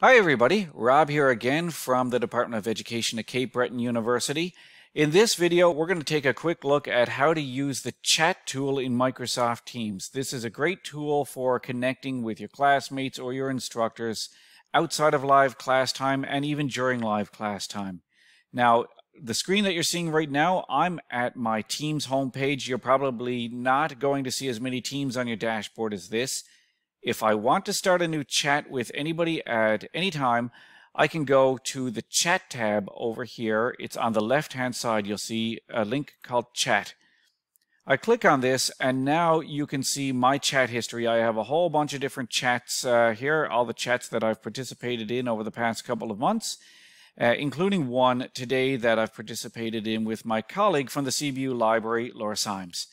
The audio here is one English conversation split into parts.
Hi everybody, Rob here again from the Department of Education at Cape Breton University. In this video, we're going to take a quick look at how to use the chat tool in Microsoft Teams. This is a great tool for connecting with your classmates or your instructors outside of live class time and even during live class time. Now, the screen that you're seeing right now, I'm at my Teams homepage. You're probably not going to see as many Teams on your dashboard as this. If I want to start a new chat with anybody at any time, I can go to the chat tab over here. It's on the left hand side. You'll see a link called chat. I click on this and now you can see my chat history. I have a whole bunch of different chats uh, here, all the chats that I've participated in over the past couple of months, uh, including one today that I've participated in with my colleague from the CBU library, Laura Symes.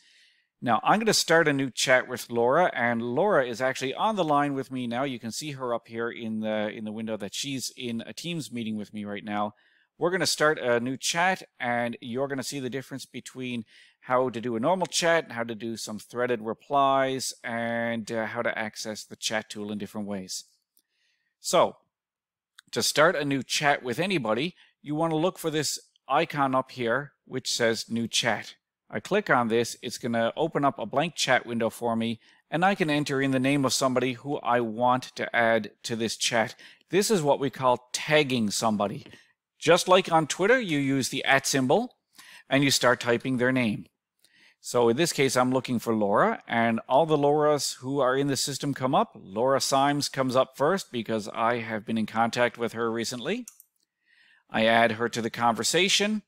Now I'm going to start a new chat with Laura and Laura is actually on the line with me now. You can see her up here in the in the window that she's in a Teams meeting with me right now. We're going to start a new chat and you're going to see the difference between how to do a normal chat, how to do some threaded replies, and uh, how to access the chat tool in different ways. So to start a new chat with anybody, you want to look for this icon up here which says new chat. I click on this, it's going to open up a blank chat window for me, and I can enter in the name of somebody who I want to add to this chat. This is what we call tagging somebody. Just like on Twitter, you use the at symbol and you start typing their name. So in this case, I'm looking for Laura, and all the Lauras who are in the system come up. Laura Symes comes up first because I have been in contact with her recently. I add her to the conversation.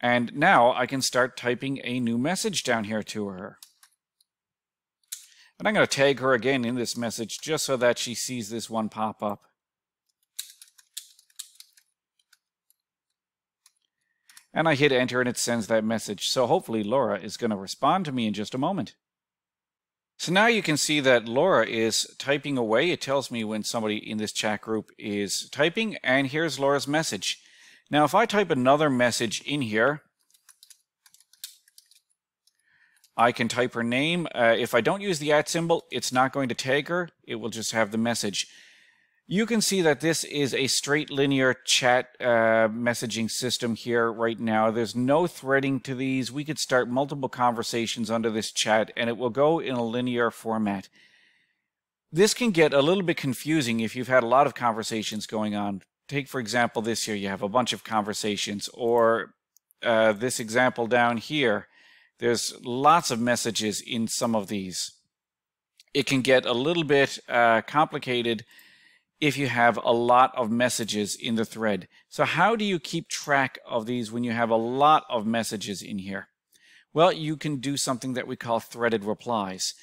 And now I can start typing a new message down here to her. And I'm going to tag her again in this message just so that she sees this one pop up. And I hit enter and it sends that message. So hopefully Laura is going to respond to me in just a moment. So now you can see that Laura is typing away. It tells me when somebody in this chat group is typing. And here's Laura's message. Now, if I type another message in here, I can type her name. Uh, if I don't use the at symbol, it's not going to tag her. It will just have the message. You can see that this is a straight linear chat uh, messaging system here right now. There's no threading to these. We could start multiple conversations under this chat and it will go in a linear format. This can get a little bit confusing if you've had a lot of conversations going on take for example this here. You have a bunch of conversations or uh, this example down here. There's lots of messages in some of these. It can get a little bit uh, complicated if you have a lot of messages in the thread. So how do you keep track of these when you have a lot of messages in here? Well you can do something that we call threaded replies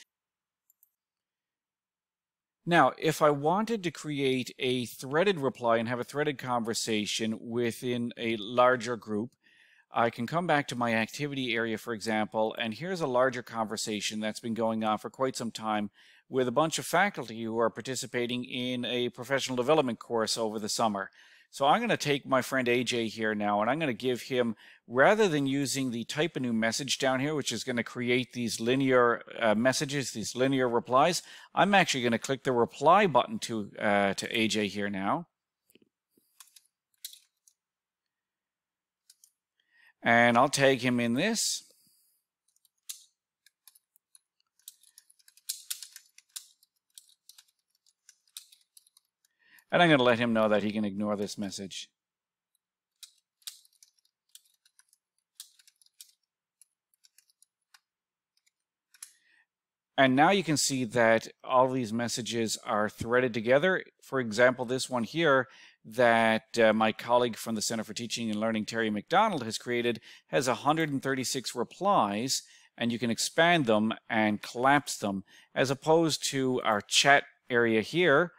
now, if I wanted to create a threaded reply and have a threaded conversation within a larger group, I can come back to my activity area, for example, and here's a larger conversation that's been going on for quite some time with a bunch of faculty who are participating in a professional development course over the summer. So I'm going to take my friend AJ here now and I'm going to give him, rather than using the type a new message down here, which is going to create these linear uh, messages, these linear replies, I'm actually going to click the reply button to, uh, to AJ here now. And I'll tag him in this. And I'm going to let him know that he can ignore this message. And now you can see that all these messages are threaded together. For example, this one here that uh, my colleague from the Center for Teaching and Learning, Terry McDonald, has created has 136 replies, and you can expand them and collapse them, as opposed to our chat area here,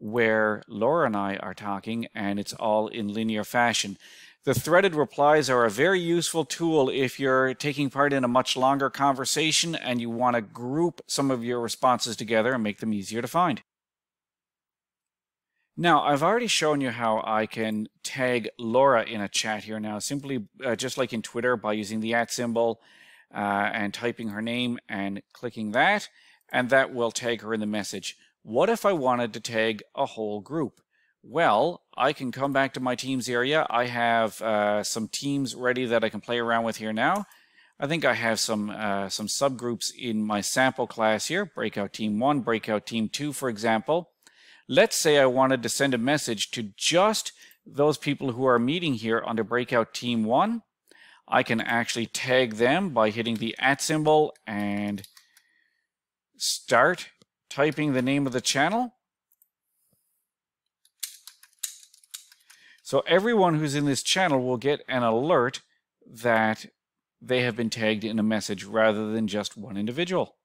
where Laura and I are talking, and it's all in linear fashion. The threaded replies are a very useful tool if you're taking part in a much longer conversation and you want to group some of your responses together and make them easier to find. Now, I've already shown you how I can tag Laura in a chat here now, simply uh, just like in Twitter by using the at symbol uh, and typing her name and clicking that, and that will tag her in the message. What if I wanted to tag a whole group? Well, I can come back to my teams area. I have uh, some teams ready that I can play around with here now. I think I have some uh, some subgroups in my sample class here, breakout team one, breakout team two, for example. Let's say I wanted to send a message to just those people who are meeting here under breakout team one. I can actually tag them by hitting the at symbol and start typing the name of the channel. So everyone who's in this channel will get an alert that they have been tagged in a message rather than just one individual.